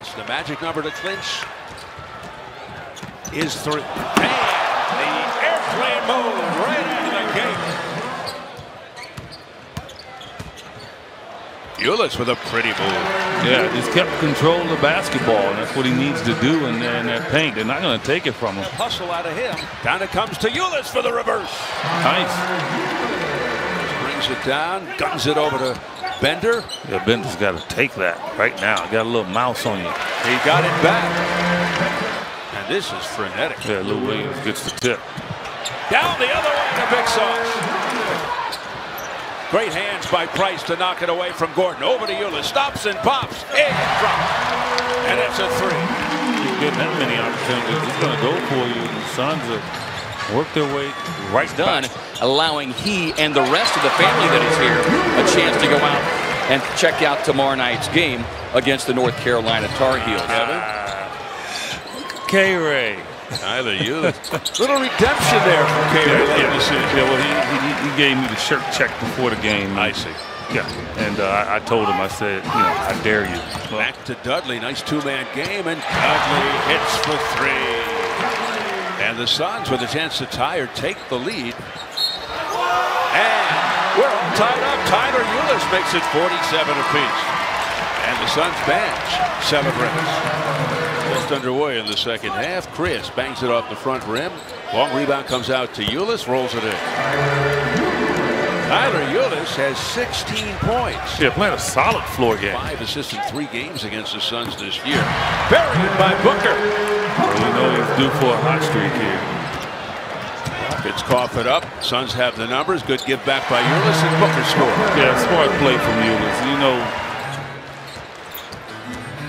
The magic number to clinch is three. And the airplane move right out of the gate. Ulis with a pretty move. Yeah, he's kept control of the basketball, and that's what he needs to do in, in that paint. They're not going to take it from him. Hustle out of him. Down it comes to Ulis for the reverse. Nice. Brings it down, guns it over to Bender. Yeah, Bender's got to take that right now. Got a little mouse on you. He got it back. And this is frenetic. Yeah, Lou Williams gets the tip. Down the other way to Big Sauce. Great hands by Price to knock it away from Gordon. Over to Ulis. Stops and pops. And drops. And it's a three. You're getting that many opportunities. He's going to go for you. The Suns have worked their way right done, back. allowing he and the rest of the family that is here a chance to go out and check out tomorrow night's game against the North Carolina Tar Heels. Ah, K-Ray. Tyler Ulis. Little redemption there from K. Yeah, Ray late in yeah, yeah, well, he, he, he gave me the shirt check before the game. I see. Yeah, and uh, I, I told him, I said, you know, I dare you. Well, Back to Dudley. Nice two-man game, and Dudley hits for three. And the Suns with a chance to tie or take the lead. And we're all tied up. Tyler Ulis makes it 47 apiece. And the Suns bench celebrates. Just underway in the second half. Chriss bangs it off the front rim. Long rebound comes out to Ulis, rolls it in. Tyler Ulis has 16 points. yeah, playing a solid floor game. Five assists in three games against the Suns this year. Buried by Booker. Well, you know he's due for a hot streak here. It's cough it up. Suns have the numbers. Good give back by Ulis and Booker score. Yeah, smart play from Ulis. You know,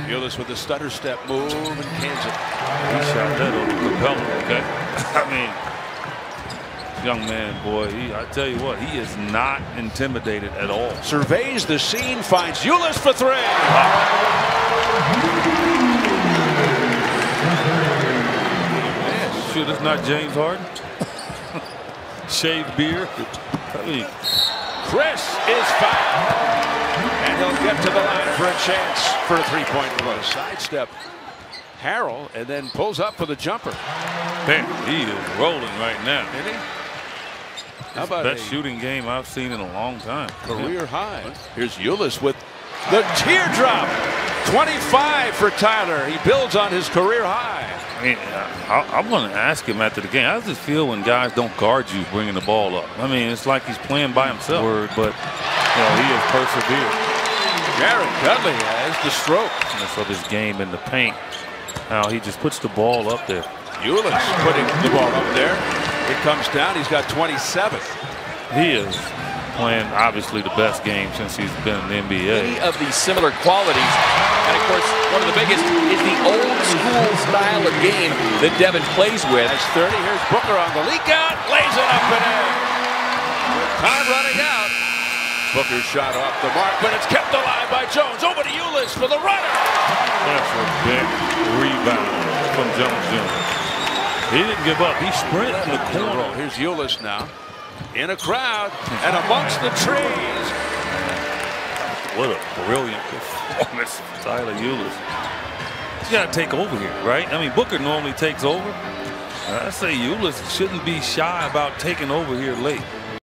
Ulis with a stutter step move and cans it. he shot that over Capela, okay? I mean, young man, boy, he, I tell you what, he is not intimidated at all. Surveys the scene, finds Ulis for three. shoot, that's not James Harden. Shaved beard. Chriss is fouled. And he'll get to the line for a chance for a three-point play. Sidestep Harrell and then pulls up for the jumper. man, he is rolling right now. Isn't he? How about Best shooting game I've seen in a long time. career high? Here's Ulis with the teardrop. 25 for Tyler. He builds on his career high. I mean, I, I want to ask him after the game. How does it feel when guys don't guard you bringing the ball up? I mean, it's like he's playing by himself. Word, but you know, he has persevered. Jared Dudley has the stroke. That's of his game in the paint. How he just puts the ball up there. Ulis putting the ball up there. It comes down. He's got 27. He is playing obviously the best game since he's been in the Many NBA. of these similar qualities. And of course, one of the biggest is the old school style of game that Devin plays with. That's 30. Here's Booker on the leak out. Lays it up and in. With time running out. Booker shot off the mark, but it's kept alive by Jones. Over to Ulis for the runner. That's a big rebound from Jones Jr. He didn't give up. He sprinted to the corner. Here's Ulis now. In a crowd and amongst the trees. What a brilliant performance from Tyler Ulis. He's got to take over here, right? I mean, Booker normally takes over. I say Ulis shouldn't be shy about taking over here late.